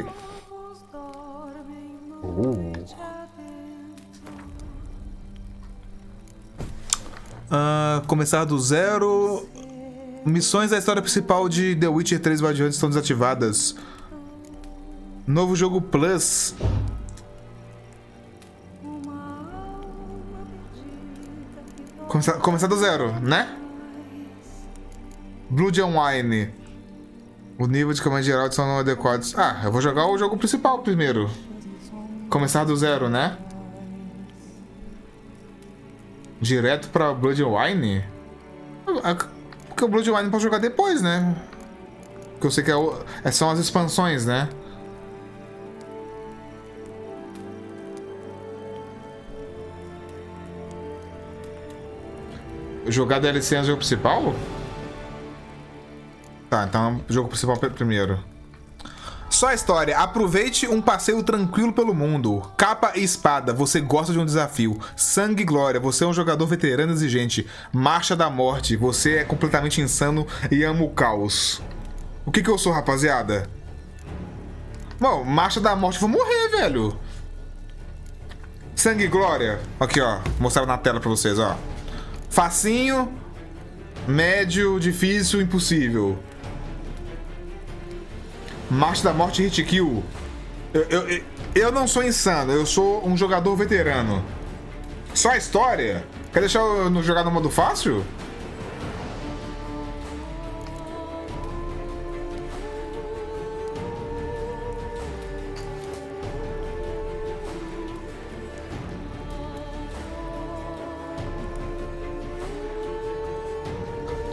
Uh. Uh, começar do zero. Missões da história principal de The Witcher 3 Wild Hunt estão desativadas. Novo jogo Plus. Começar, começar do zero, né? Blood and Wine. O nível de comando geral são não adequados. Ah, eu vou jogar o jogo principal primeiro. Começar do zero, né? Direto pra Blood and Wine? Porque o Blood and Wine pode jogar depois, né? Porque eu sei que é, o... é são as expansões, né? Jogar DLC no jogo principal? Tá, então jogo principal primeiro. Só a história. Aproveite um passeio tranquilo pelo mundo. Capa e espada. Você gosta de um desafio. Sangue e glória. Você é um jogador veterano exigente. Marcha da morte. Você é completamente insano e ama o caos. O que que eu sou, rapaziada? Bom, marcha da morte. Vou morrer, velho. Sangue e glória. Aqui, ó. Mostrar na tela pra vocês, ó. Facinho, médio, difícil, impossível. Marcha da Morte Hit Kill. Eu, eu, eu não sou insano, eu sou um jogador veterano. Só a história? Quer deixar eu jogar no modo fácil?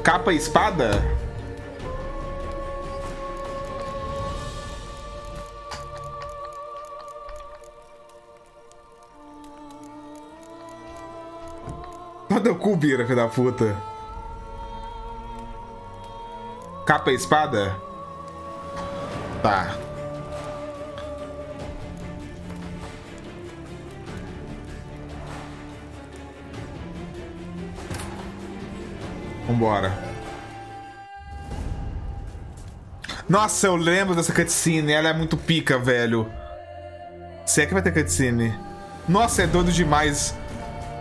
Capa e espada? O cu, Bira, filho da puta. Capa e espada? Tá. Vambora. Nossa, eu lembro dessa cutscene. Ela é muito pica, velho. Se é que vai ter cutscene. Nossa, é doido demais.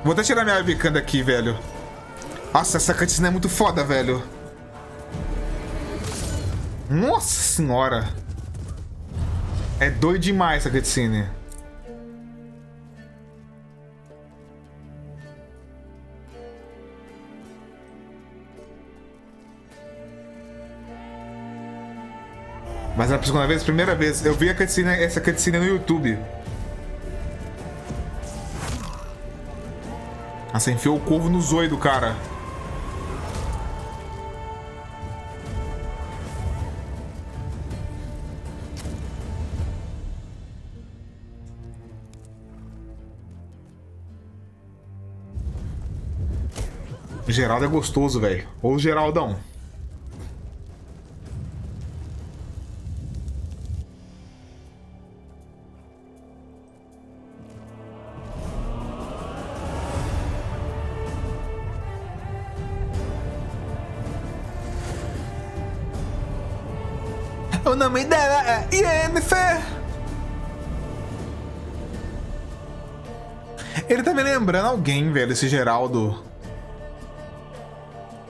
Vou até tirar minha webcam daqui, velho. Nossa, essa cutscene é muito foda, velho. Nossa senhora. É doido demais essa cutscene. Mas a segunda vez, primeira vez, eu vi a cutscene, essa cutscene no YouTube. Nossa, enfiou o corvo no zoio do cara. Geraldo é gostoso, velho. Ô, Geraldão. Alguém, velho, esse Geraldo.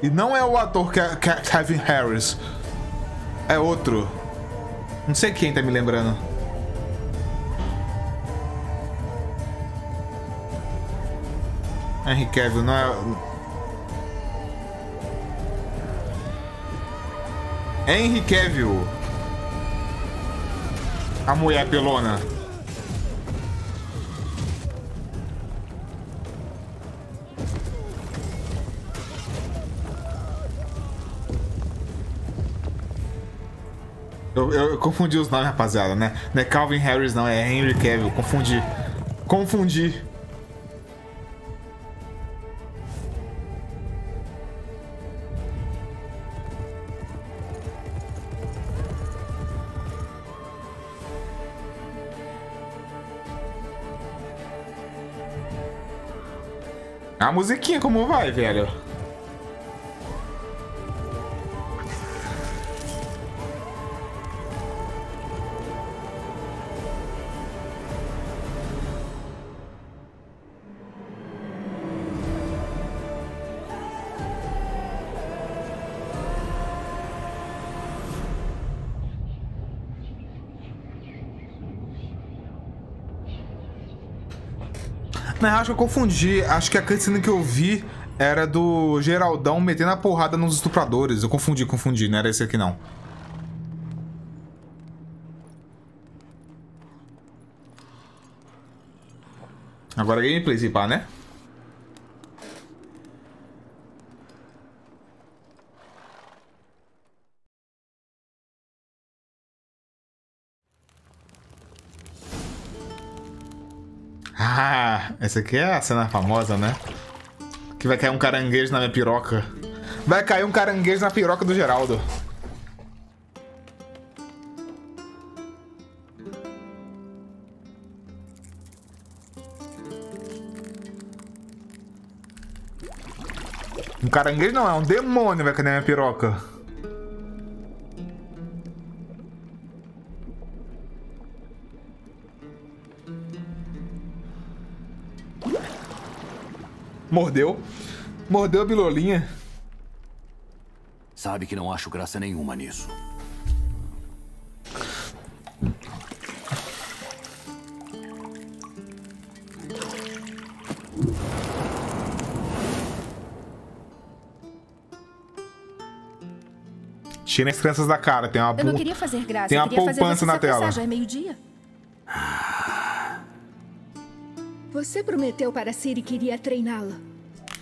E não é o ator que é, que é Kevin Harris. É outro. Não sei quem tá me lembrando. Henry Cavill, não é... Henry Cavill. A mulher pelona. Eu, confundi os nomes, rapaziada, né? Não é Calvin Harris, não, é Henry Cavill. Confundi. Confundi. A musiquinha como vai, velho? Na real, acho que eu confundi. Acho que a cutscene que eu vi era do Geraldão metendo a porrada nos estupradores. Eu confundi, confundi. Não era esse aqui, não. Agora gameplay, se pá, né? Essa aqui é a cena famosa, né? Que vai cair um caranguejo na minha piroca. Vai cair um caranguejo na piroca do Geraldo. Um caranguejo não, é um demônio vai cair na minha piroca. Mordeu. Mordeu a bilolinha. Sabe que não acho graça nenhuma nisso. Tira as crianças da cara, tem uma Eu não queria fazer graça, tem uma eu queria fazer poupança na tela. Já é meio-dia. Você prometeu para Siri que iria treiná-la.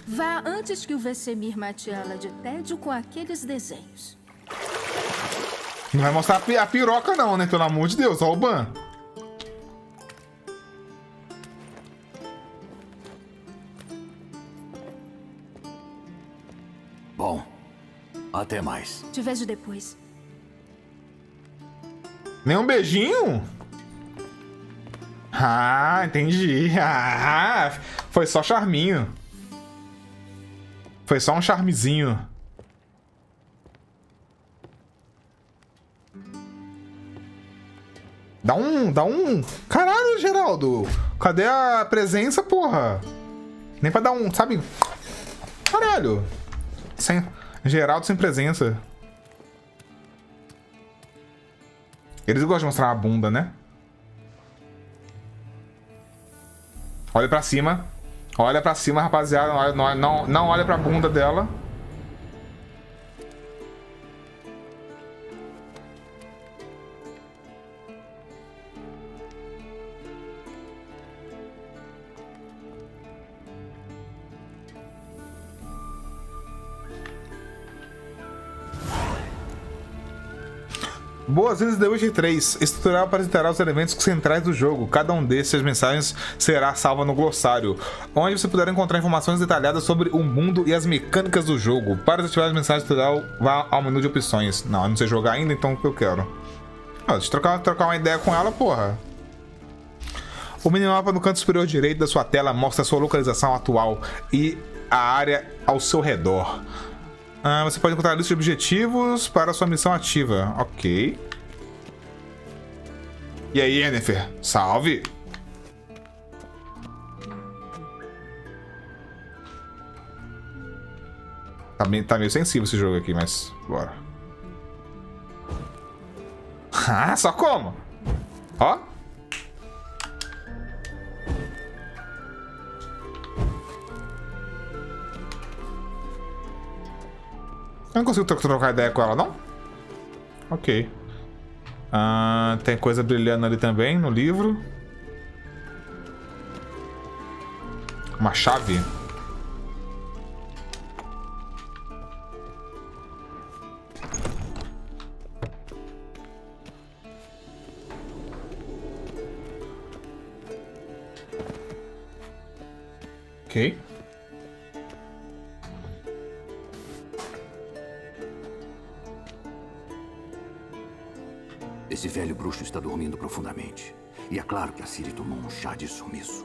Vá antes que o Vesemir mate ela de tédio com aqueles desenhos. Não vai mostrar a pi- a piroca não, né? Pelo amor de Deus, ó o ban. Bom, até mais. Te vejo depois. Nem um beijinho? Ah, entendi. Ah, foi só charminho. Foi só um charmezinho. Dá um, dá um... Caralho, Geraldo. Cadê a presença, porra? Nem pra dar um, sabe? Caralho. Sem... Geraldo sem presença. Eles gostam de mostrar a bunda, né? Olha pra cima. Olha pra cima, rapaziada. Não, não, não olha pra bunda dela. Boas-vindas The Witcher 3. Esse tutorial apresentará os elementos centrais do jogo. Cada um desses mensagens será salva no glossário, onde você poderá encontrar informações detalhadas sobre o mundo e as mecânicas do jogo. Para desativar as mensagens do tutorial, vá ao menu de opções. Não, eu não sei jogar ainda, então o que eu quero? Ah, deixa eu trocar, trocar uma ideia com ela, porra. O minimapa no canto superior direito da sua tela mostra a sua localização atual e a área ao seu redor. Ah, você pode encontrar a lista de objetivos para a sua missão ativa. Ok. E aí, Yennefer? Salve! Tá, bem, tá meio sensível esse jogo aqui, mas bora. Ah, só como? Ó. Eu não consigo tro- trocar ideia com ela, não? Ok. Ah, tem coisa brilhando ali também no livro. Uma chave. Ok. Esse velho bruxo está dormindo profundamente. E é claro que a Siri tomou um chá de sumiço.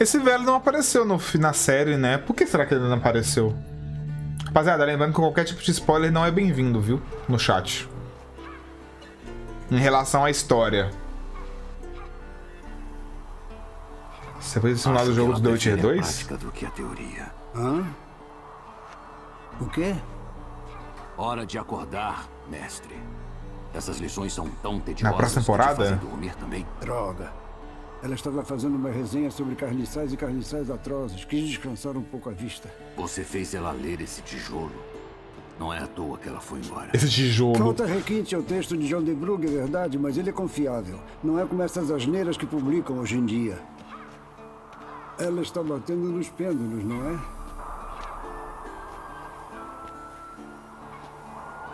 Esse velho não apareceu no, na série, né? Por que será que ele não apareceu? Rapaziada, lembrando que qualquer tipo de spoiler não é bem-vindo, viu? No chat. Em relação à história. Você fez simular Acho do jogo do The Witcher prefere a 2? prática do que a teoria. Hã? O quê? Hora de acordar, mestre. Essas lições são tão tediosas próxima que te temporada? dormir também. Droga. Ela estava fazendo uma resenha sobre carniçais e carniçais atrozes. Quis descansar um pouco a vista. Você fez ela ler esse tijolo. Não é à toa que ela foi embora. Esse tijolo. Falta requinte ao texto de John de Brugge, é verdade, mas ele é confiável. Não é como essas asneiras que publicam hoje em dia. Ela está batendo nos pêndulos, não é?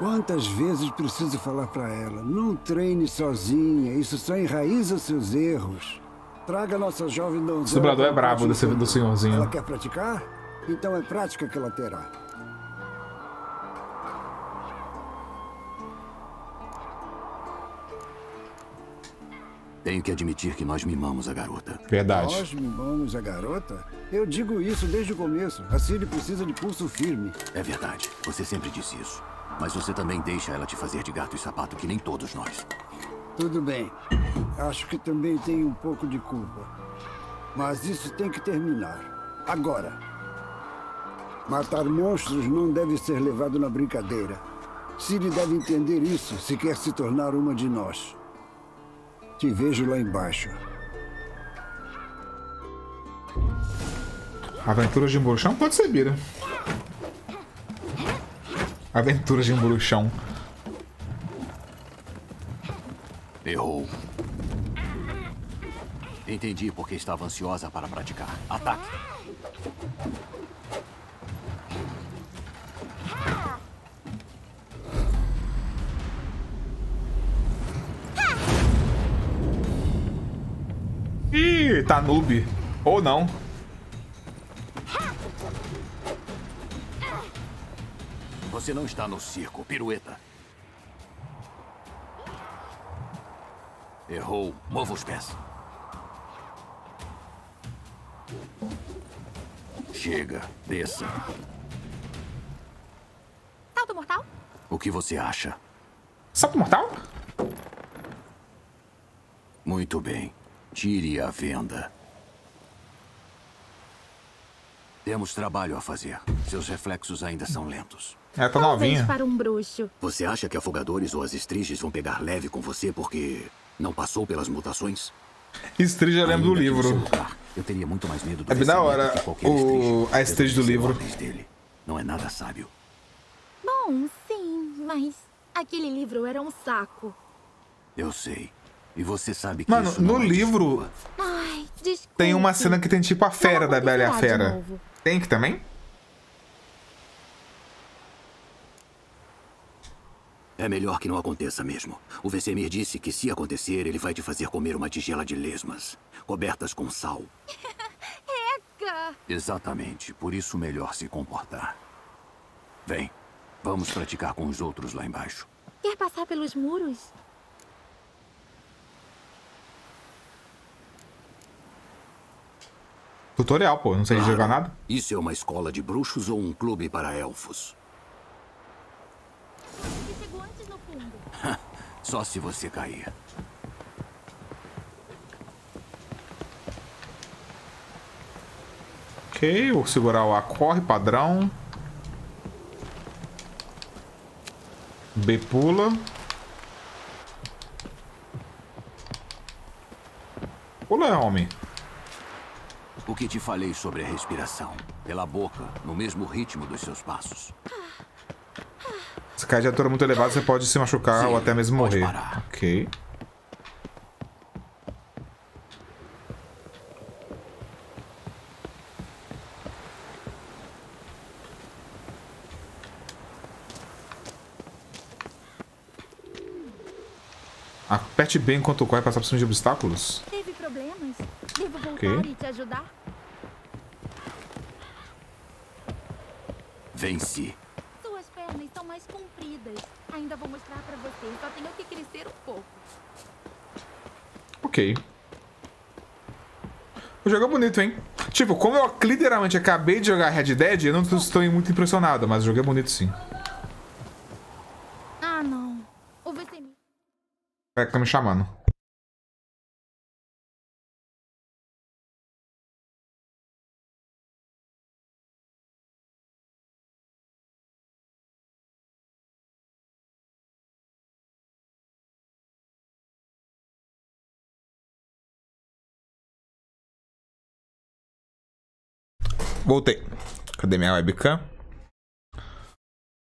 Quantas vezes preciso falar para ela? Não treine sozinha, isso só enraiza seus erros. Traga nossa jovem donzela. Esse dublador é brabo desse, do senhorzinho. Ela quer praticar? Então é prática que ela terá. Tenho que admitir que nós mimamos a garota. Verdade. Nós mimamos a garota? Eu digo isso desde o começo. A Ciri precisa de pulso firme. É verdade. Você sempre disse isso. Mas você também deixa ela te fazer de gato e sapato que nem todos nós. Tudo bem. Acho que também tenho um pouco de culpa. Mas isso tem que terminar. Agora. Matar monstros não deve ser levado na brincadeira. Ciri deve entender isso se quer se tornar uma de nós. Te vejo lá embaixo. Aventuras de um bruxão? Pode ser, Bira. Aventuras de um bruxão. Errou. Entendi porque estava ansiosa para praticar. Ataque. Ih, tá noob. Ou não. Você não está no circo. Pirueta. Errou. Mova os pés. Chega. Desça. Salto mortal? O que você acha? Salto mortal? Muito bem. Tire a venda. Temos trabalho a fazer. Seus reflexos ainda são lentos. É, tá novinha. para um bruxo. Você acha que afogadores ou as estriges vão pegar leve com você porque não passou pelas mutações? Estrid eu lembro do livro. lugar, Eu teria muito mais medo do É bem da hora o- estrige. a estrige do livro. Dele. Não é nada sábio. Bom, sim, mas aquele livro era um saco. Eu sei. E você sabe que Mano, no é livro desculpa. Ai, desculpe. tem uma cena que tem tipo a fera da Bela e a Fera. Tem que também? É melhor que não aconteça mesmo. O Vesemir disse que se acontecer, ele vai te fazer comer uma tigela de lesmas, cobertas com sal. Cá. Exatamente. Por isso melhor se comportar. Vem, vamos praticar com os outros lá embaixo. Quer passar pelos muros? Tutorial, pô. Não sei Claro. jogar nada. Isso é uma escola de bruxos ou um clube para elfos? Só se você cair. Ok, vou segurar o A. Corre, padrão. B pula. Pula, homem. O que te falei sobre a respiração? Pela boca, no mesmo ritmo dos seus passos. Se cair de altura muito elevada, você pode se machucar Sim, ou até mesmo morrer. parar. Ok. Aperte bem enquanto corre passar por cima de obstáculos. Teve problemas? Devo voltar Ok. e te ajudar? Vence. Suas pernas são mais compridas. Ainda vou mostrar pra você. Só tenho que crescer um pouco. Ok. O jogo é bonito, hein? Tipo, como eu literalmente acabei de jogar Red Dead, eu não estou muito impressionado, mas o jogo é bonito sim. Ah, não. O Vesemir. É que tá me chamando. Voltei. Cadê minha webcam?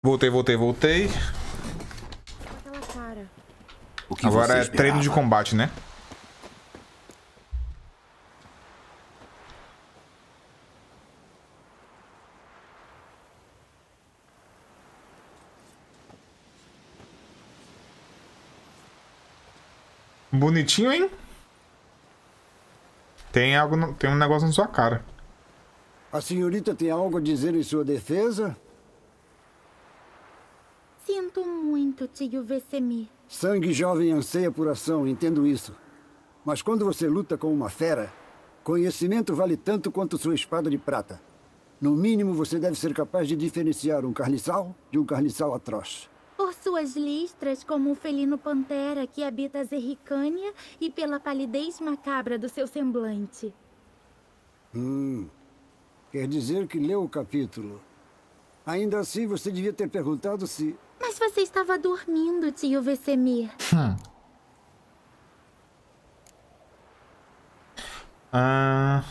Voltei, voltei, voltei. Aquela cara. O que Agora você é treino de combate, né? Bonitinho, hein? Tem algo, no- tem um negócio na sua cara. A senhorita tem algo a dizer em sua defesa? Sinto muito, tio Vesemir. Sangue jovem anseia por ação, entendo isso. Mas quando você luta com uma fera, conhecimento vale tanto quanto sua espada de prata. No mínimo, você deve ser capaz de diferenciar um carniçal de um carniçal atroz. Por suas listras, como um felino pantera que habita a Zerricânia e pela palidez macabra do seu semblante. Quer dizer que leu o capítulo. Ainda assim, você devia ter perguntado se. Mas você estava dormindo, tio Vesemir. Ah,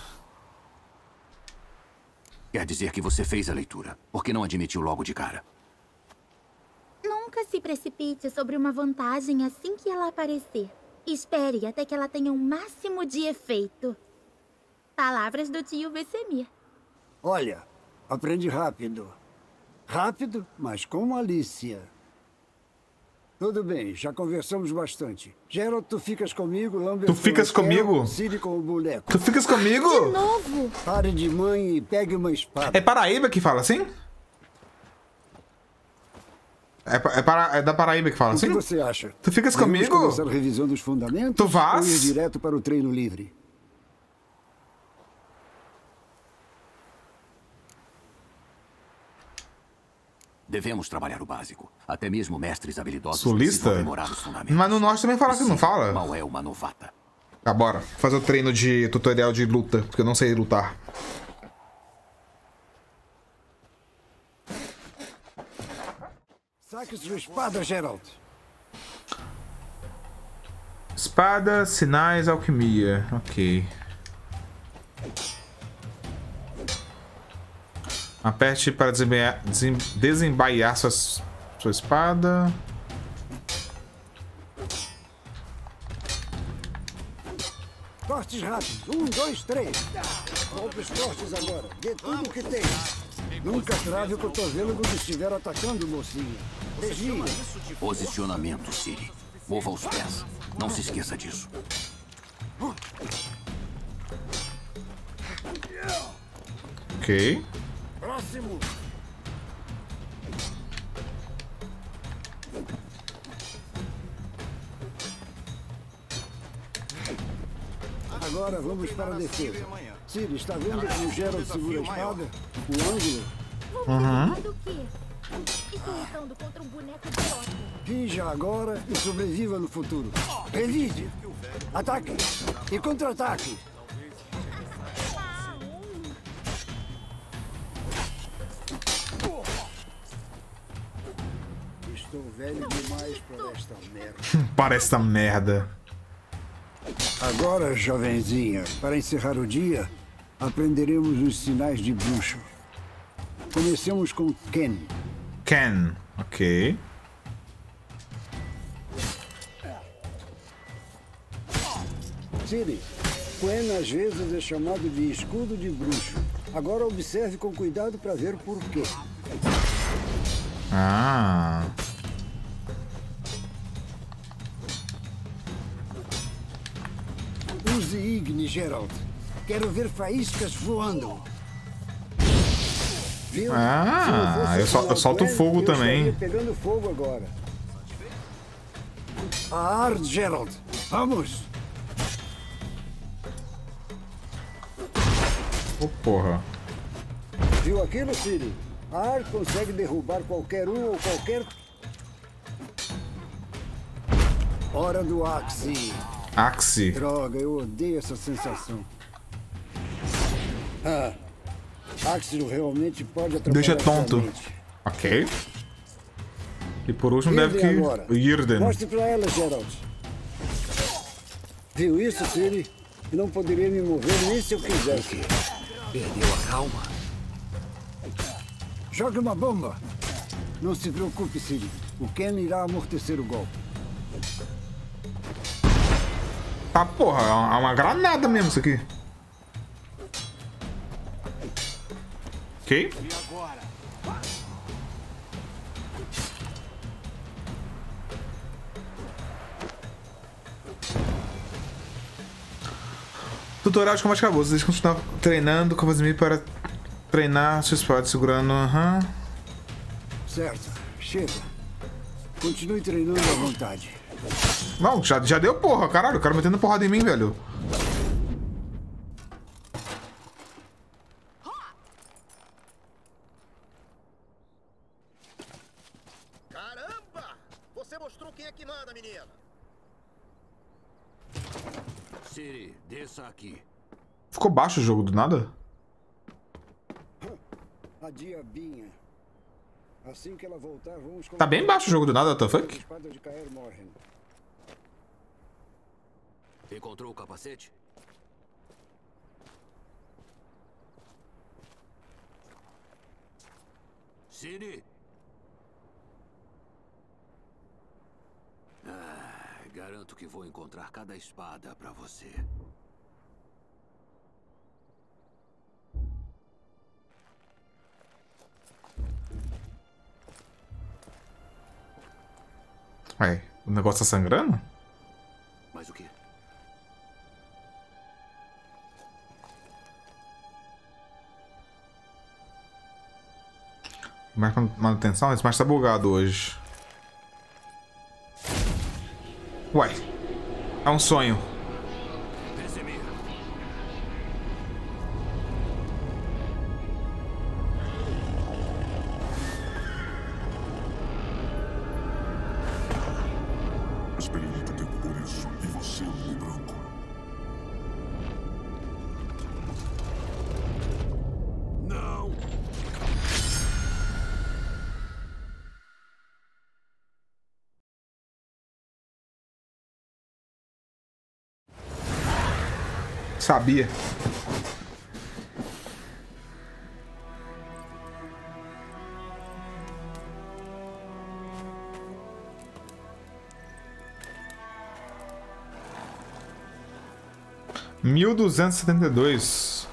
Quer dizer que você fez a leitura. Por que não admitiu logo de cara? Nunca se precipite sobre uma vantagem assim que ela aparecer. Espere até que ela tenha o máximo de efeito. Palavras do tio Vesemir. Olha, aprende rápido. Rápido, mas com malícia. Tudo bem, já conversamos bastante. Gerald, tu ficas comigo, Lambert. Tu ficas com o Raquel, comigo? Ciri com o boneco. tu ficas comigo? De novo! Pare de mãe e pegue uma espada. É Paraíba que fala assim? É, é, para, é da Paraíba que fala O que assim? você acha? Tu ficas Devemos comigo? começar a revisão dos fundamentos? Tu vás? Ou ir direto para o treino livre? Devemos trabalhar o básico. Até mesmo mestres habilidosos Sulista? Mas no norte também fala assim, não fala? Mal é uma novata. Tá, bora. Fazer o treino de tutorial de luta, porque eu não sei lutar. Saque sua espada, Gerald. Espada, sinais, alquimia. Ok. Aperte para desembainhar, desem- desembaiar suas, sua espada. Cortes rápidos. Um, dois, três. Golpes fortes agora. Dê tudo o que tem. Nunca trave o cotovelo quando estiver atacando, mocinha. Desvie. Posicionamento, Siri. Mova os pés. Não se esqueça disso. Ok. Agora vamos para a defesa. Ciri, está vendo como Gerald segura a espada? O ângulo? Uhum. Do quê? Estou lutando contra um boneco idiota. Finja agora e sobreviva no futuro. Revide. Ataque. E contra-ataque. Estou velho demais por esta merda. Para essa merda. Agora, jovenzinha, para encerrar o dia, aprenderemos os sinais de bruxo. Comecemos com Ken. Ken. Ok. Siri, Quen às vezes é chamado de escudo de bruxo. Agora observe com cuidado para ver por quê. Ah. Use Igni, Gerald. Quero ver faíscas voando. Viu? Ah, eu sol- eu solto fogo eu também. pegando fogo agora. A ar, Gerald. Vamos! Ô, porra. Viu aquilo, Siri? A ar consegue derrubar qualquer um ou qualquer. Hora do Axie. Axe. Droga, eu odeio essa sensação. Ah, realmente pode atrapalhar Deixa tonto. mente. Ok. E por último deve Irden que. agora. Irden. Mostre pra ela, Gerald. Viu isso, Siri? Eu não poderia me mover nem se eu quisesse. Perdeu a calma? Jogue uma bomba. Não se preocupe, Siri. O Ken irá amortecer o golpe. Tá, porra, é uma, é uma granada mesmo isso aqui. Ok. Tutorial de combate acabou. Você deixa continuar treinando com Vazimir para treinar seus espadas segurando. Aham. Uhum. Certo. Chega. Continue treinando à vontade. Não, já, já deu porra, caralho. O cara metendo porrada em mim, velho. Caramba! Você mostrou quem é que manda, menina. Siri, desça aqui. Ficou baixo o jogo do nada? A diabinha. Assim que ela voltar, vamos Tá bem baixo o jogo do nada, what the fuck? Encontrou o capacete? Siri! Ah, garanto que vou encontrar cada espada para você. Ué, o negócio tá sangrando? Mais manutenção? Esse mais tá bugado hoje. Uai. É um sonho. Sabia. Mil duzentos setenta e dois.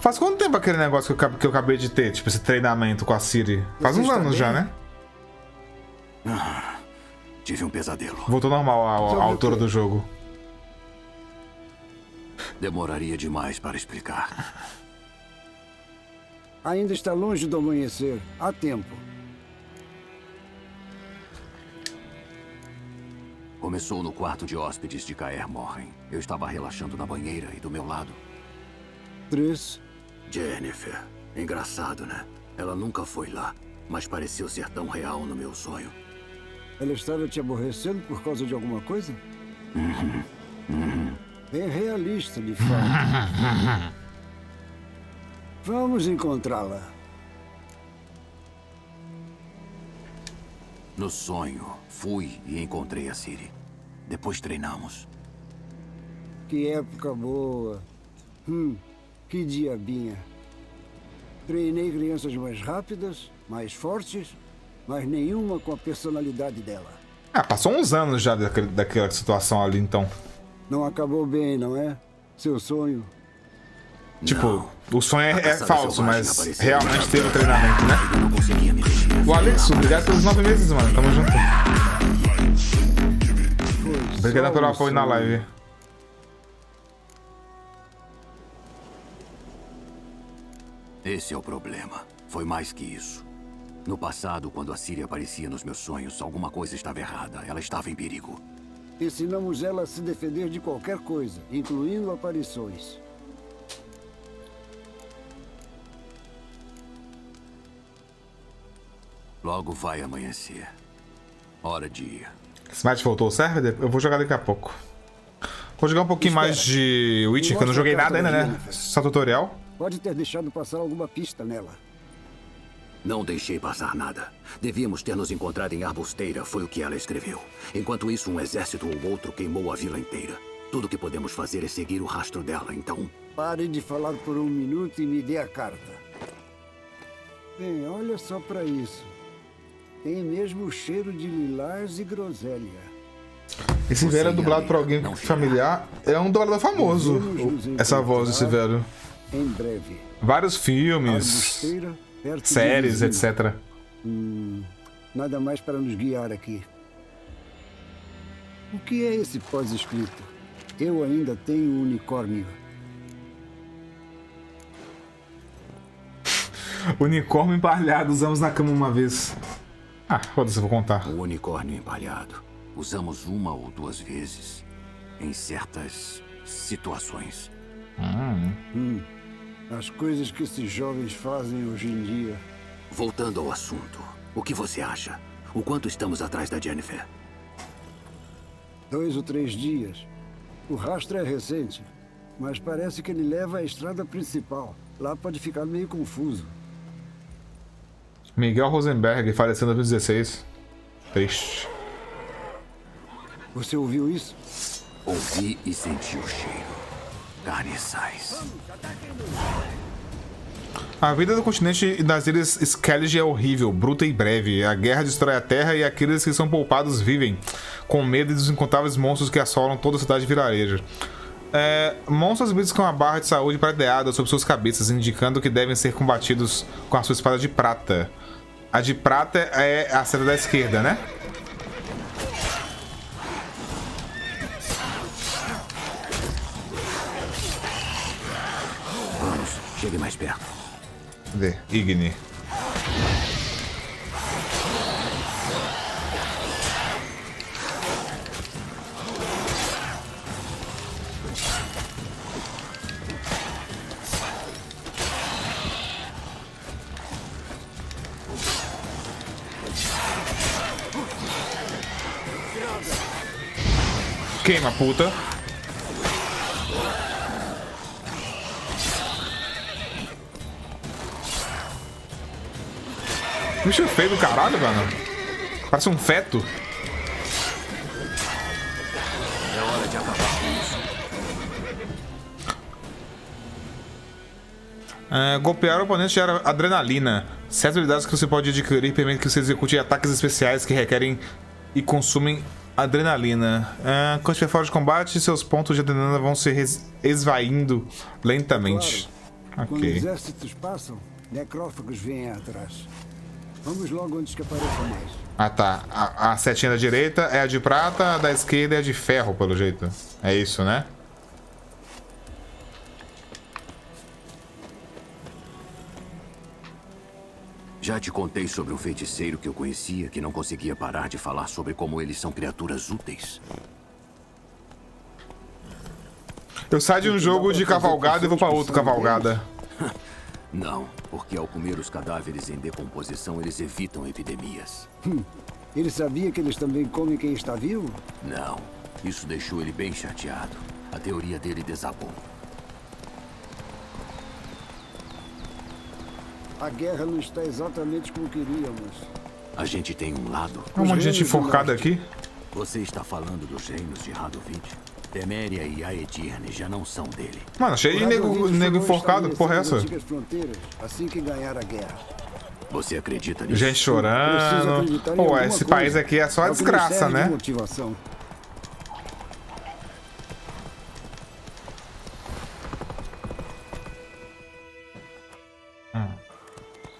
Faz quanto tempo aquele negócio que eu, que eu acabei de ter? Tipo, esse treinamento com a Siri? Faz Você uns anos bem? já, né? Ah, tive um pesadelo. Voltou normal a, a altura do jogo. Demoraria demais para explicar. Ainda está longe do amanhecer. Há tempo. Começou no quarto de hóspedes de Caer Morren. Eu estava relaxando na banheira e do meu lado. Três. Jennifer. Engraçado, né? Ela nunca foi lá, mas pareceu ser tão real no meu sonho. Ela estava te aborrecendo por causa de alguma coisa? Uhum. Uhum. Bem realista, de fato. Vamos encontrá-la. No sonho, fui e encontrei a Siri. Depois treinamos. Que época boa. Hum, que diabinha. Treinei crianças mais rápidas, mais fortes, mas nenhuma com a personalidade dela. Ah, passou uns anos já daquele, daquela situação ali, então. Não acabou bem, não é? Seu sonho. Tipo, não. o sonho é, é falso, mas realmente teve o treinamento, né? O Alex, obrigado pelos nove meses, mano. Tamo junto. Obrigado pelo apoio na live. Esse é o problema. Foi mais que isso. No passado, quando a Síria aparecia nos meus sonhos, alguma coisa estava errada. Ela estava em perigo. Ensinamos ela a se defender de qualquer coisa, incluindo aparições. Logo vai amanhecer. Hora de ir. Smite voltou ao server? Eu vou jogar daqui a pouco. Vou jogar um pouquinho Espera. mais de Witcher, que eu não joguei nada ainda, né? Só tutorial. Pode ter deixado passar alguma pista nela. Não deixei passar nada. Devíamos ter nos encontrado em Arbusteira, foi o que ela escreveu. Enquanto isso, um exército ou outro queimou a vila inteira. Tudo que podemos fazer é seguir o rastro dela, então... Pare de falar por um minuto e me dê a carta. Bem, olha só para isso. Tem mesmo o cheiro de lilás e groselha. Esse velho é dublado por alguém familiar. É um dublador famoso. Essa voz desse velho. Em breve. Vários filmes, séries, etc. Hum, nada mais para nos guiar aqui. O que é esse pós-escrito? Eu ainda tenho um unicórnio. Unicórnio empalhado, usamos na cama uma vez. Ah, foda-se, eu vou contar. O unicórnio empalhado. Usamos uma ou duas vezes. Em certas situações. Hum, as coisas que esses jovens fazem hoje em dia. Voltando ao assunto. O que você acha? O quanto estamos atrás da Jennifer? Dois ou três dias. O rastro é recente, mas parece que ele leva à estrada principal. Lá pode ficar meio confuso. Miguel Rosenberg, falecendo em 2016. Triste. Você ouviu isso? Ouvi e senti o cheiro. Carniçais. A vida do continente e das ilhas Skellige é horrível, bruta e breve. A guerra destrói a terra e aqueles que são poupados vivem, com medo dos incontáveis monstros que assolam toda a cidade vilarejo. É, monstros bíceps com uma barra de saúde prateada sobre suas cabeças, indicando que devem ser combatidos com a sua espada de prata. A de prata é a seta da esquerda, né? Chegue mais perto. Cadê? Igni. Queima, puta. Bicho feio do caralho, mano. Parece um feto. É hora de acabar com isso. É, golpear o oponente gera adrenalina. Certas habilidades que você pode adquirir permitem que você execute ataques especiais que requerem e consumem adrenalina. É, quando estiver fora de combate, seus pontos de adrenalina vão se esvaindo lentamente. Quando Ok. exércitos passam, necrófagos vêm atrás. Vamos logo antes que apareça mais. Ah tá. A, a setinha da direita é a de prata, a da esquerda é a de ferro, pelo jeito. É isso, né? Já te contei sobre um feiticeiro que eu conhecia que não conseguia parar de falar sobre como eles são criaturas úteis. Eu saio de um jogo de cavalgada e vou pra outro cavalgada. Não, porque ao comer os cadáveres em decomposição, eles evitam epidemias. Ele sabia que eles também comem quem está vivo? Não, isso deixou ele bem chateado. A teoria dele desabou. A guerra não está exatamente como queríamos. A gente tem um lado. Um monte de gente enforcada aqui. Você está falando dos reinos de Radovid? Teméria e Aedirne já não são dele. Mano, cheio de nego, nego enforcado, que porra é essa? assim que ganhar a guerra. Você acredita nisso? Gente chorando. Pô, esse coisa. país aqui é só É desgraça, serve de né? motivação.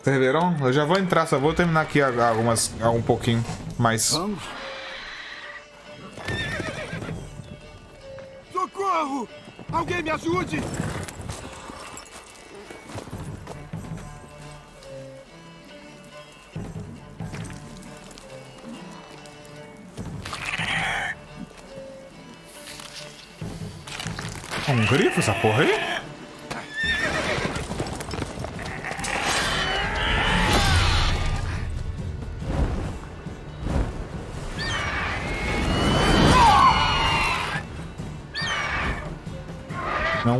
Vocês viram? Eu já vou entrar, só vou terminar aqui algumas, um pouquinho mais. Vamos? Socorro! Alguém me ajude! Um grifo essa porra aí?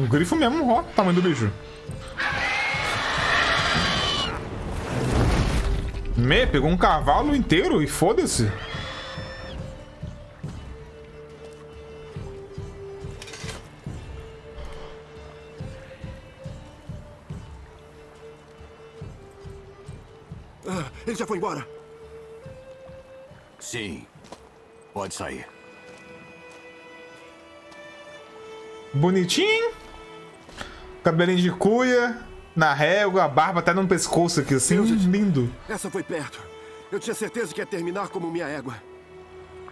Um grifo mesmo, ó, tamanho do bicho. Me, pegou um cavalo inteiro e foda-se. Ah, ele já foi embora. Sim. Pode sair. Bonitinho. Cabelinho de cuia. Na régua, a barba até no pescoço aqui, assim. Lindo. Essa foi perto. Eu tinha certeza que ia terminar como minha égua.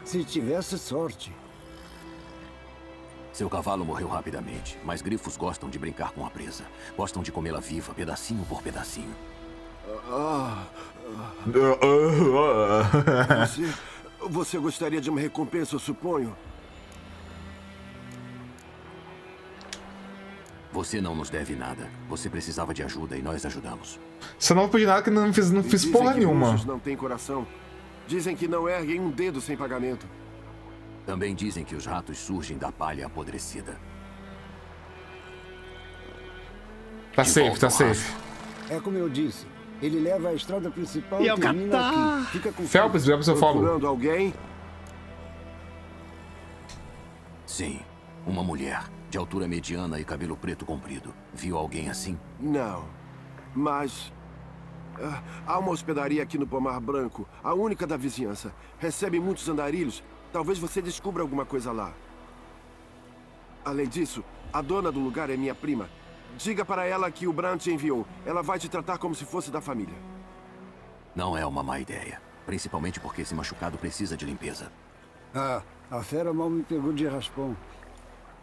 Se tivesse sorte. Seu cavalo morreu rapidamente, mas grifos gostam de brincar com a presa. Gostam de comê-la viva, pedacinho por pedacinho. Ah, você, você gostaria de uma recompensa, eu suponho? Você não nos deve nada. Você precisava de ajuda e nós ajudamos. Você não pedi nada que não fiz, não fiz porra nenhuma. não têm coração. Dizem que não erguem um dedo sem pagamento. Também dizem que os ratos surgem da palha apodrecida. Tá De safe, tá safe. É como eu disse. Ele leva a estrada principal E e é o termina Catar. aqui. Fica com pelo seu follow. Procurando alguém? Sim, uma mulher, de altura mediana e cabelo preto comprido. Viu alguém assim? Não. Mas... ah, há uma hospedaria aqui no Pomar Branco, a única da vizinhança. Recebe muitos andarilhos. Talvez você descubra alguma coisa lá. Além disso, a dona do lugar é minha prima. Diga para ela que o Bran te enviou. Ela vai te tratar como se fosse da família. Não é uma má ideia. Principalmente porque esse machucado precisa de limpeza. Ah, a fera mal me pegou de raspão.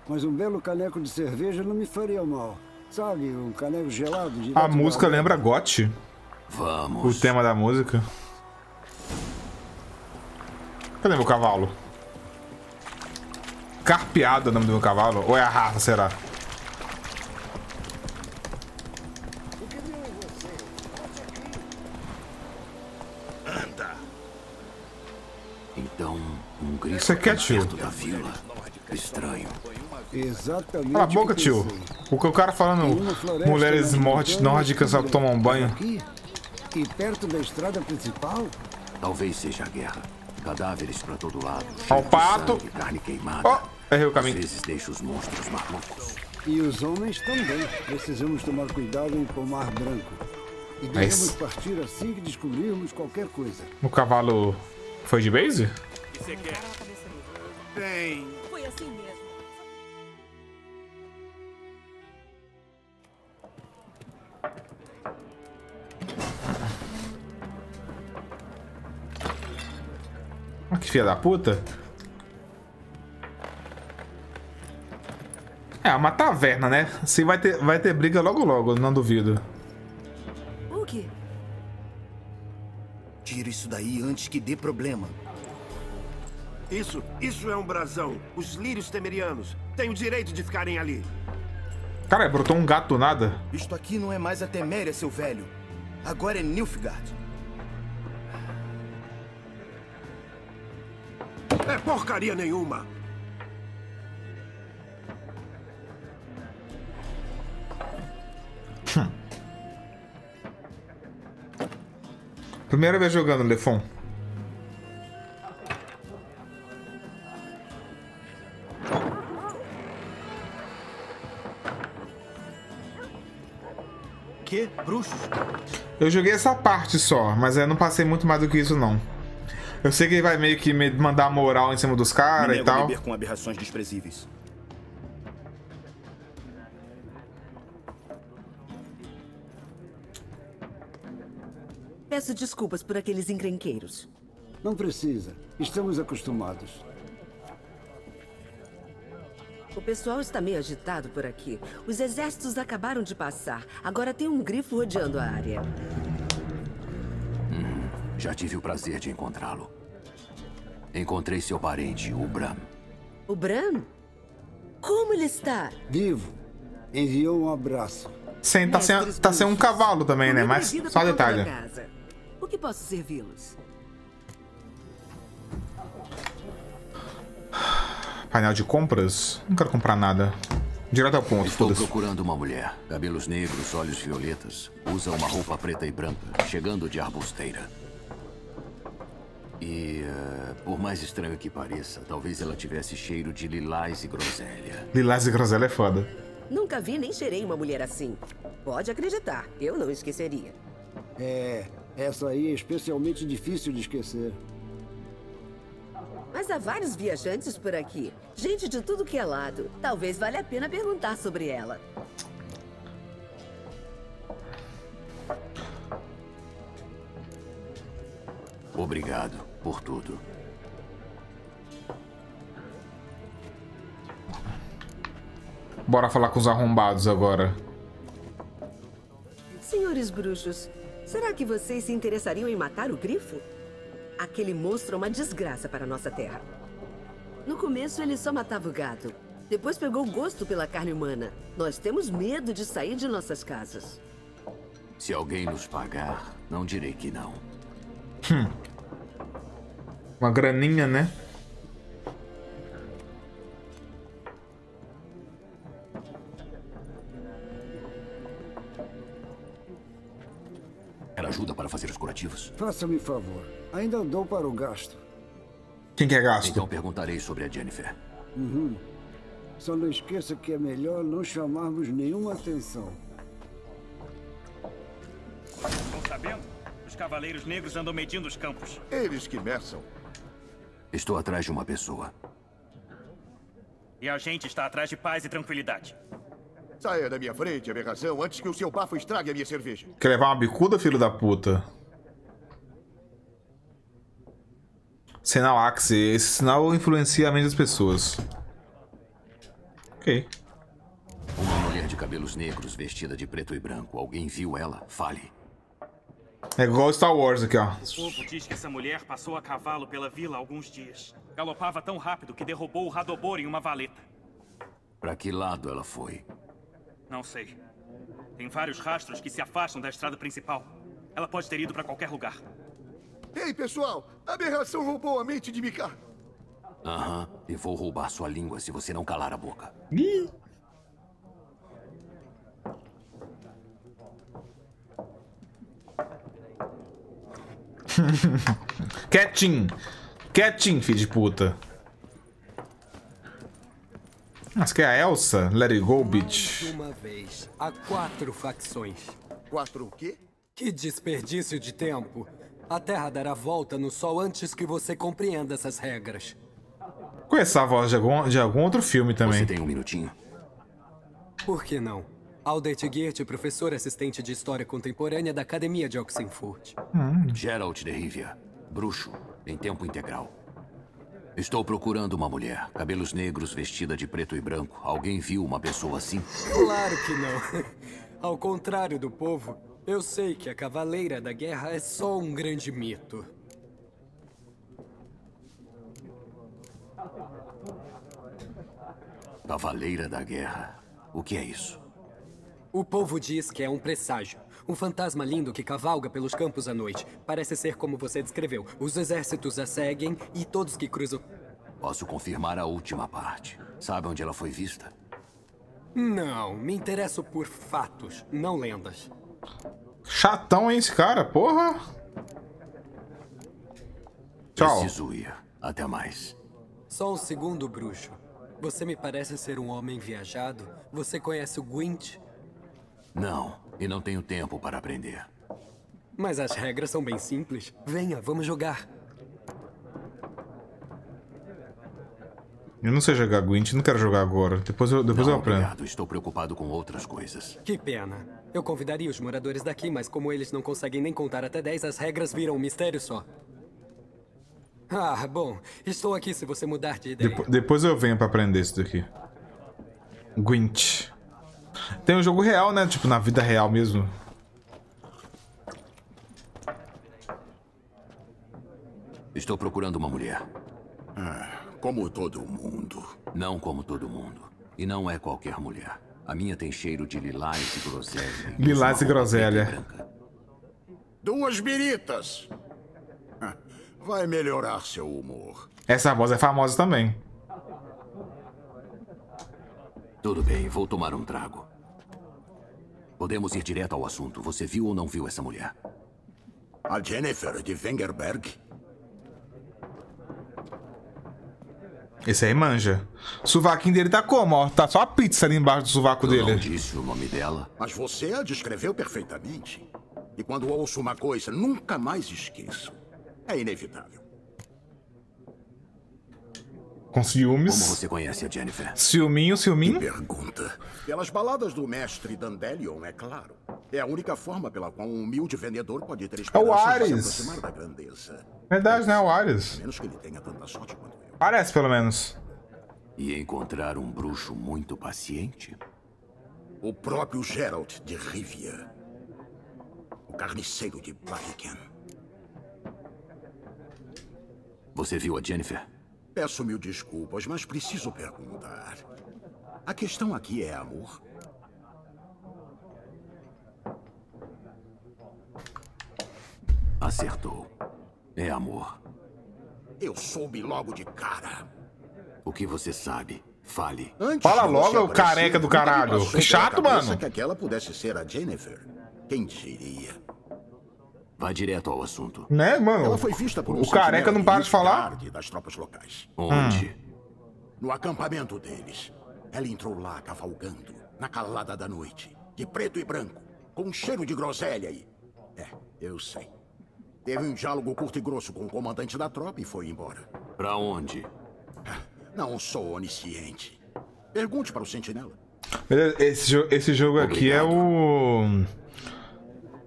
Mas um belo caneco de cerveja não me faria mal. Sabe, um caneco gelado. direto A música água. lembra GOT, o Vamos. tema da música. Cadê meu cavalo? Carpeado é o nome do meu cavalo? Ou é a raça, será? Então, um grito Você quer, tio? perto da vila. Estranho. Exatamente. Cala a boca, tio. O que o cara falando, mulheres nas morte montanhas, nórdicas só tomam um banho. Aqui? E perto da estrada principal? Talvez seja a guerra. Cadáveres pra todo lado. Ó, o pato. sangue, carne queimada. Ó, errei o Às caminho. vezes deixa os monstros malucos. E os homens também. Precisamos tomar cuidado em Pomar Branco. E Mas- devemos partir assim que descobrirmos qualquer coisa. O cavalo foi de base? Bem, Foi assim mesmo. Filha da puta. É, uma taverna, né? Se vai ter, vai ter briga logo logo, não duvido. O quê? Tira isso daí antes que dê problema. isso, isso é um brasão. Os lírios temerianos têm o direito de ficarem ali. Cara, brotou um gato do nada. Isto aqui não é mais a Teméria, seu velho. Agora é Nilfgaard. Porcaria nenhuma. Primeira vez jogando, Lefon. Que? Bruxos? Eu joguei essa parte só, mas eu não passei muito mais do que isso, não. Eu sei que ele vai meio que me mandar moral em cima dos caras e tal. com aberrações desprezíveis. Peço desculpas por aqueles encrenqueiros. Não precisa. Estamos acostumados. O pessoal está meio agitado por aqui. Os exércitos acabaram de passar. Agora tem um grifo rodeando a área. Já tive o prazer de encontrá-lo. Encontrei seu parente, o Bram. O Bran? Como ele está? Vivo. Enviou um abraço. Sem, tá, sem, tá sem um cavalo também, né? Mas só detalhe. O que posso servi-los? Painel de compras? Não quero comprar nada. Direto ao ponto, Estou procurando uma mulher. Cabelos negros, olhos violetas. Usa uma roupa preta e branca, chegando de arbusteira. E, eh, por mais estranho que pareça, talvez ela tivesse cheiro de lilás e groselha. Lilás e Groselha é foda. Nunca vi nem cheirei uma mulher assim. Pode acreditar, eu não esqueceria. É, Essa aí é especialmente difícil de esquecer. Mas há vários viajantes por aqui. Gente de tudo que é lado. Talvez valha a pena perguntar sobre ela. Obrigado por tudo. Bora falar com os arrombados agora. Senhores bruxos, será que vocês se interessariam em matar o grifo? Aquele monstro é uma desgraça para nossa terra. No começo ele só matava o gado. Depois pegou gosto pela carne humana. Nós temos medo de sair de nossas casas. Se alguém nos pagar, não direi que não. Hum. Uma graninha, né? Quer ajuda para fazer os curativos? Faça-me favor. Ainda dou para o gasto. Quem quer gasto? Então perguntarei sobre a Jennifer. Uhum. Só não esqueça que é melhor não chamarmos nenhuma atenção. Estão sabendo? Os cavaleiros negros andam medindo os campos. Eles que meçam. Estou atrás de uma pessoa. E a gente está atrás de paz e tranquilidade. Saia da minha frente, aberração, antes que o seu bafo estrague a minha cerveja. Quer levar uma bicuda, filho da puta? Sinal Axe. Esse sinal influencia a mente das pessoas. Ok. Uma mulher de cabelos negros vestida de preto e branco. Alguém viu ela? Fale. É igual Star Wars aqui, ó. O povo diz que essa mulher passou a cavalo pela vila há alguns dias. Galopava tão rápido que derrubou o Radobor em uma valeta. Para que lado ela foi? Não sei. Tem vários rastros que se afastam da estrada principal. Ela pode ter ido para qualquer lugar. Ei, pessoal! A aberração roubou a mente de Mika. Aham. Uhum. E vou roubar sua língua se você não calar a boca. Quietinho. Quietinho, filho de puta. Mas que é a Elsa? Let it go, bitch. Mais uma vez, há quatro facções. Quatro o quê? Que desperdício de tempo. A Terra dará volta no Sol antes que você compreenda essas regras. Conheço a voz de algum, de algum outro filme também. Você tem um minutinho? Por que não? Aldert Geert, professor assistente de História Contemporânea da Academia de Oxenfurt. Hum. Geralt de Rivia, bruxo, em tempo integral. Estou procurando uma mulher, cabelos negros, vestida de preto e branco. Alguém viu uma pessoa assim? Claro que não. Ao contrário do povo, eu sei que a Cavaleira da Guerra é só um grande mito. Cavaleira da Guerra. O que é isso? O povo diz que é um presságio. Um fantasma lindo que cavalga pelos campos à noite. Parece ser como você descreveu. Os exércitos a seguem e todos que cruzam. Posso confirmar a última parte. Sabe onde ela foi vista? Não, me interesso por fatos, não lendas. Chatão, hein, esse cara, porra. Tchau. Preciso ir. Até mais. Só um segundo, bruxo. Você me parece ser um homem viajado. Você conhece o Gwent? Não, e não tenho tempo para aprender. Mas as regras são bem simples. Venha, vamos jogar. Eu não sei jogar Gwent, não quero jogar agora. Depois eu, depois não, eu aprendo. Obrigado. Estou preocupado com outras coisas. Que pena. Eu convidaria os moradores daqui, mas como eles não conseguem nem contar até 10, as regras viram um mistério só. Ah, bom. Estou aqui se você mudar de ideia. Depo depois eu venho pra aprender isso daqui. Gwent. Tem um jogo real, né? Tipo, na vida real mesmo. Estou procurando uma mulher. Ah, como todo mundo. Não como todo mundo. E não é qualquer mulher. A minha tem cheiro de lilás e groselha. Lilás e groselha. Duas biritas. Vai melhorar seu humor. Essa voz é famosa também. Tudo bem, vou tomar um trago. Podemos ir direto ao assunto. Você viu ou não viu essa mulher? A Jennifer de Wengerberg? Esse aí manja. O sovaquinho dele tá como, ó? Tá só a pizza ali embaixo do sovaco Eu dele. não disse o nome dela. Mas você a descreveu perfeitamente. E quando ouço uma coisa, nunca mais esqueço. É inevitável. Com ciúmes. Como você conhece a Jennifer? Ciúminho, ciúminho. Pergunta. Pelas baladas do mestre Dandelion, é claro. É a única forma pela qual um humilde vendedor pode ter É o esperança de se Ares. aproximar da grandeza. Verdade, né? O Ares. A menos que ele tenha tanta sorte quanto eu. Parece, pelo menos. E encontrar um bruxo muito paciente? O próprio Geralt de Rivia. O carniceiro de Blaviken. Você viu a Jennifer? Peço mil desculpas, mas preciso perguntar. A questão aqui é amor? Acertou. É amor. Eu soube logo de cara. O que você sabe? Fale. Antes Fala logo, aparecer, careca do caralho. Que chato, mano. que aquela pudesse ser a Jennifer. Quem diria? Vá direto ao assunto. Né, mano? Ela foi vista por um o careca não para de falar. das tropas locais. Onde? No acampamento deles. Ela entrou lá cavalgando, na calada da noite, de preto e branco, com um cheiro de groselha e... É, eu sei. Teve um diálogo curto e grosso com o comandante da tropa e foi embora. Pra onde? Não sou onisciente. Pergunte para o sentinela. Beleza, Esse, jo- esse jogo aqui é o.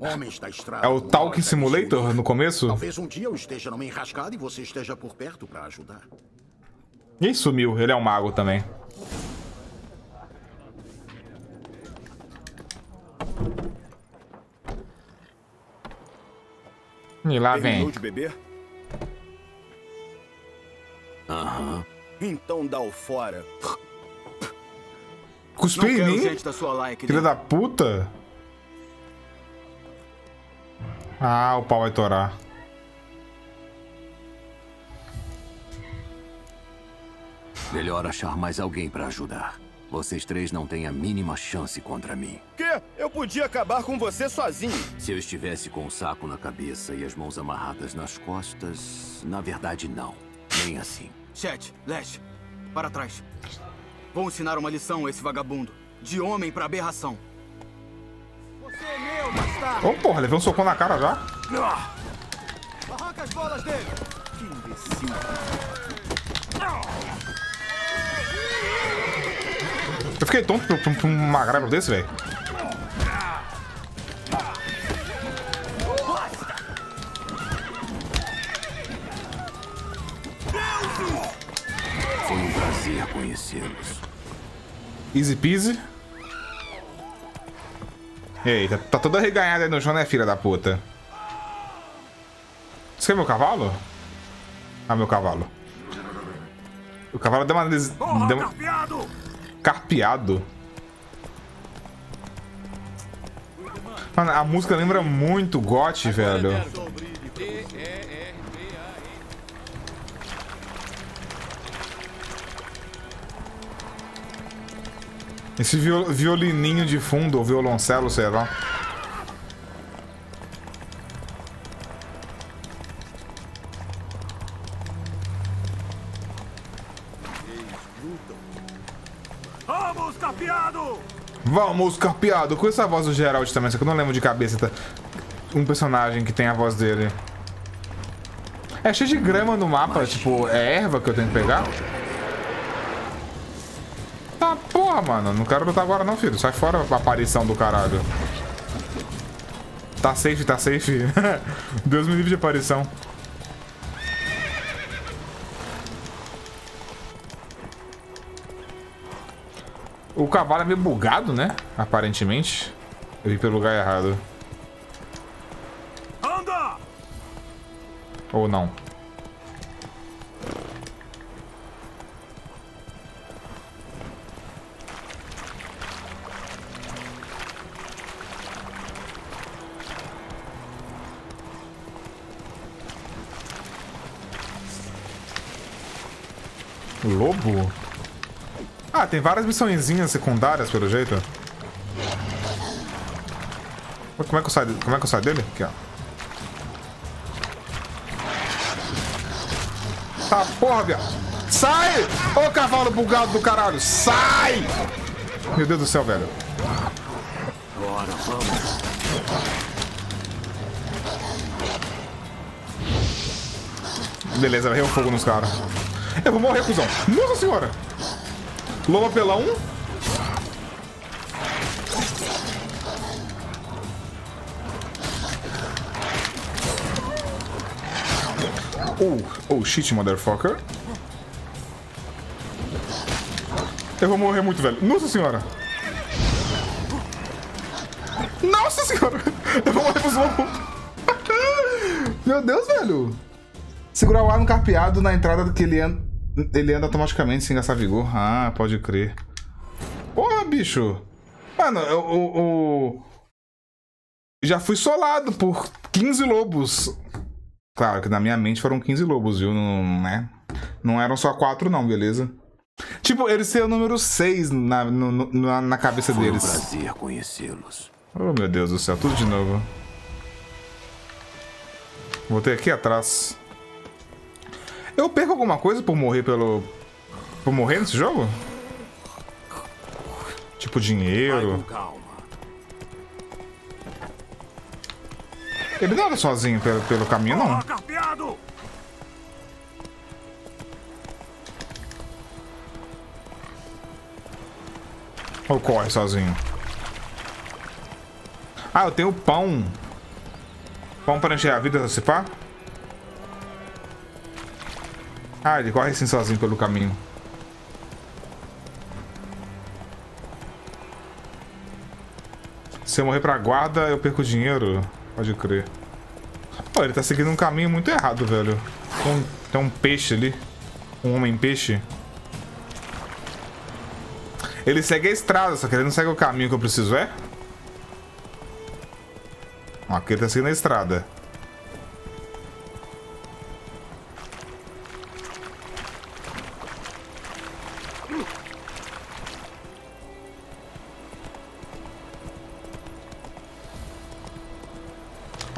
Homens da estrada... É o a Simulator no começo? Talvez um dia eu esteja numa enrascada e você esteja por perto para ajudar. Ih, sumiu. Ele é um mago também. E lá Terminou vem. de beber? Aham. Então dá o fora. Cuspiu Não em mim? gente da sua like Filha dentro. da puta. Ah, o pau vai torar. Melhor achar mais alguém pra ajudar. Vocês três não têm a mínima chance contra mim. Quê? Eu podia acabar com você sozinho. Se eu estivesse com o saco na cabeça e as mãos amarradas nas costas, na verdade não. Nem assim. Chet, Lash, para trás. Vou ensinar uma lição a esse vagabundo. De homem pra aberração. Ô, porra, levei um socão na cara já. Arranca as bolas dele! Que imbecil. Eu fiquei tonto por, por um magrelo desse, velho. Foi um prazer conhecê-los. Easy peasy. Eita, tá toda reganhada aí no chão, né, filha da puta? Você é meu cavalo? Ah, meu cavalo. O cavalo deu uma... des- Deu... uma- Carpeado. Mano, a música lembra muito GOT, velho. Esse viol- violininho de fundo, ou violoncelo, sei lá. Vamos, capiado! Vamos, carpeado. Com essa voz do Geralt também, só que eu não lembro de cabeça. Tá? Um personagem que tem a voz dele. É cheio de grama no mapa, tipo, é erva que eu tenho que pegar? Tá, porra, mano. Não quero lutar agora não, filho. Sai fora a aparição do caralho. Tá safe, tá safe. Deus me livre de aparição. O cavalo é meio bugado, né? Aparentemente. Eu vi pelo lugar errado. Anda! Ou não. tem várias missõezinhas secundárias, pelo jeito. Como é que eu saio, como é que eu saio dele? Aqui, ó. Tá, porra, viado. Sai! Ô cavalo bugado do caralho, sai! Meu Deus do céu, velho. Bora, vamos. Beleza, fogo nos caras. Eu vou morrer, cuzão. Nossa senhora! Lobo apelão. Oh, oh shit, motherfucker. Eu vou morrer muito, velho. Nossa senhora. Nossa senhora. Eu vou morrer pros lobos. Meu Deus, velho. Segurar o ar no carpeado na entrada que ele anda, ele anda automaticamente sem gastar vigor. Ah, pode crer. Porra, bicho. Mano, o, o, Já fui solado por 15 lobos. Claro que na minha mente foram 15 lobos, viu? Não, né? Não eram só 4 não, beleza? Tipo, eles têm o número 6 na, no, na, na cabeça Foi deles. um prazer conhecê-los. Oh, meu Deus do céu, tudo de novo. Voltei aqui atrás. Eu perco alguma coisa por morrer pelo... Por morrer nesse jogo? Tipo dinheiro. Ele não anda sozinho pelo, pelo caminho, não. Ou corre sozinho? Ah, eu tenho pão. Pão para encher a vida, se pá? Ah, ele corre assim sozinho pelo caminho. Se eu morrer pra guarda, eu perco dinheiro. Pode crer. Pô, ele tá seguindo um caminho muito errado, velho. Tem um, tem um peixe ali. Um homem peixe. Ele segue a estrada, só que ele não segue o caminho que eu preciso, é? Aqui ele tá seguindo a estrada.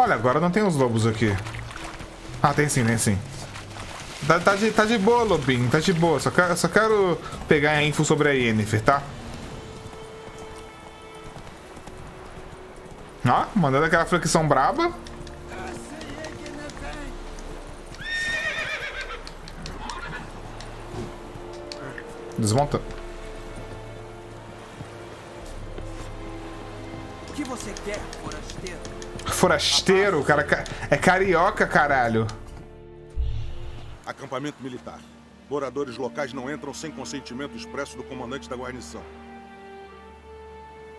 Olha, agora não tem os lobos aqui. Ah, tem sim, tem sim. Tá, tá, de, tá de boa, Lobinho, tá de boa. Só quero, só quero pegar a info sobre a Yennefer, tá? Ó, mandando aquela flexão braba. Desmonta. O que você quer? Forasteiro, o cara ca- é carioca, caralho. Acampamento militar. Moradores locais não entram sem consentimento expresso do comandante da guarnição.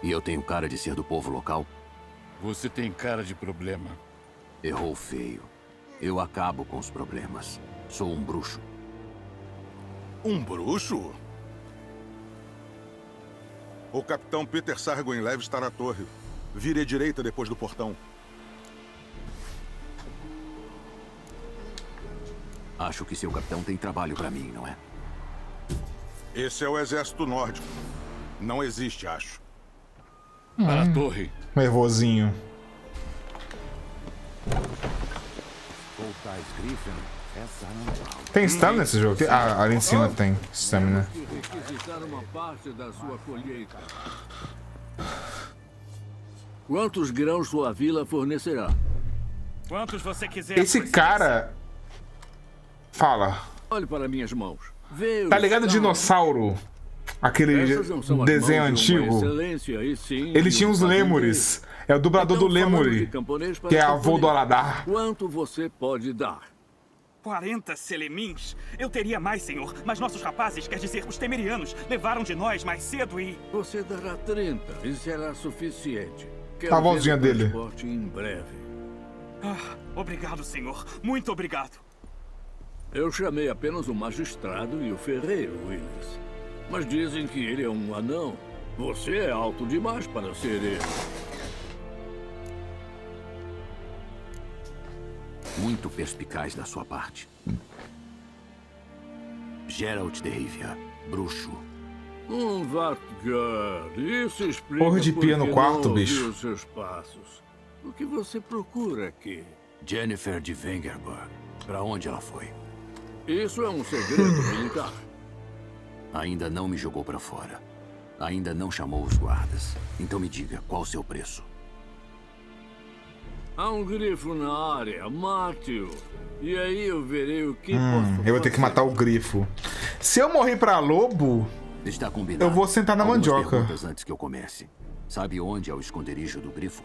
E eu tenho cara de ser do povo local? Você tem cara de problema. Errou feio. Eu acabo com os problemas. Sou um bruxo. Um bruxo? O capitão Peter Sargoinlev está na torre. Vire à direita depois do portão. Acho que seu capitão tem trabalho pra mim, não é? Esse é o exército nórdico. Não existe, acho. Para a torre. Nervosinho. Não Tem stamina nesse jogo? Ah, ali em cima tem stamina. Quantos grãos sua vila fornecerá? Quantos você quiser. Esse cara... Fala. Olhe para minhas mãos. Vê Tá os ligado o dinossauro? Aquele desenho antigo. sim Ele tinha fazendeiro. lêmures. É o dublador do Então, falando Lemuri. Que é avô do Aladar. Quanto você pode dar? 40 selemins? Eu teria mais, senhor. Mas nossos rapazes, quer dizer, os temerianos, levaram de nós mais cedo e... Você dará 30 e será suficiente. Quero A vozinha dele. em breve. Ah, obrigado, senhor. Muito obrigado. Eu chamei apenas o magistrado e o ferreiro, Willis. Mas dizem que ele é um anão. Você é alto demais para ser ele. Muito perspicaz da sua parte. Geralt de Rivia, bruxo. Um Vatgar. Isso explica Porra de pia no quarto, bicho. os seus passos. O que você procura aqui? Jennifer de Wengerberg. Pra onde ela foi? Isso é um segredo militar. Ainda não me jogou pra fora. Ainda não chamou os guardas. Então me diga, qual o seu preço? Há um grifo na área, mate-o. E aí eu verei o que Hum, eu vou ter que matar o grifo. Se eu morrer pra lobo, Está combinado. eu vou sentar na Algumas mandioca. antes que eu comece. Sabe onde é o esconderijo do grifo?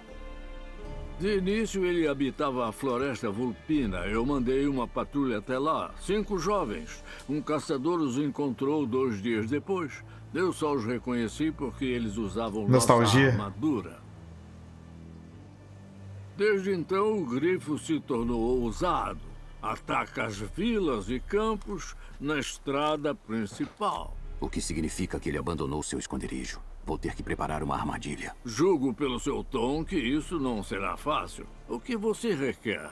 De início, ele habitava a floresta vulpina. Eu mandei uma patrulha até lá. Cinco jovens. Um caçador os encontrou dois dias depois. Eu só os reconheci porque eles usavam Nostalgia? nossa armadura. Desde então, o grifo se tornou ousado. Ataca as vilas e campos na estrada principal. O que significa que ele abandonou seu esconderijo. Vou ter que preparar uma armadilha. Julgo pelo seu tom que isso não será fácil. O que você requer?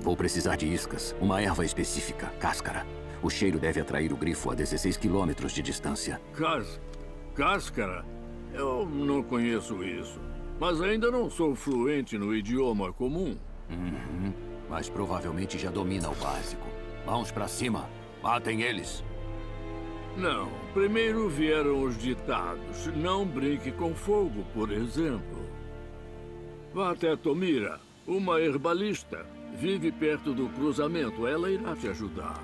Vou precisar de iscas, uma erva específica, cáscara. O cheiro deve atrair o grifo a 16 quilômetros de distância. Cas... Cáscara? Eu não conheço isso. Mas ainda não sou fluente no idioma comum. Uhum. Mas provavelmente já domina o básico. Mãos pra cima. Matem eles. Não. Primeiro vieram os ditados. Não brinque com fogo, por exemplo. Vá até Tomira, uma herbalista. Vive perto do cruzamento. Ela irá te ajudar.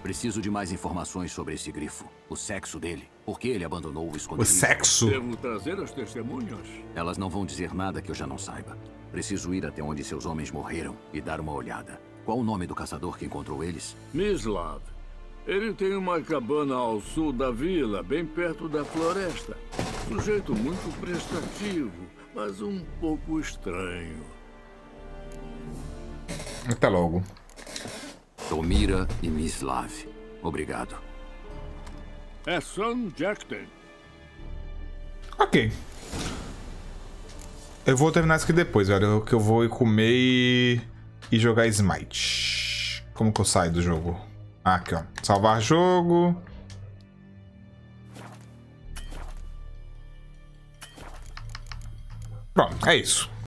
Preciso de mais informações sobre esse grifo. O sexo dele. Por que ele abandonou o esconderijo? sexo? Devo trazer as testemunhas? Elas não vão dizer nada que eu já não saiba. Preciso ir até onde seus homens morreram e dar uma olhada. Qual o nome do caçador que encontrou eles? Mislav. Ele tem uma cabana ao sul da vila, bem perto da floresta. Sujeito muito prestativo, mas um pouco estranho. Até logo. Tomira e Mislav. Obrigado. É Sam Jackson. Ok. Eu vou terminar isso aqui depois, velho. Que eu vou ir comer e... e jogar Smite. Como que eu saio do jogo? Ah, aqui, ó. Salvar jogo. Pronto, é isso.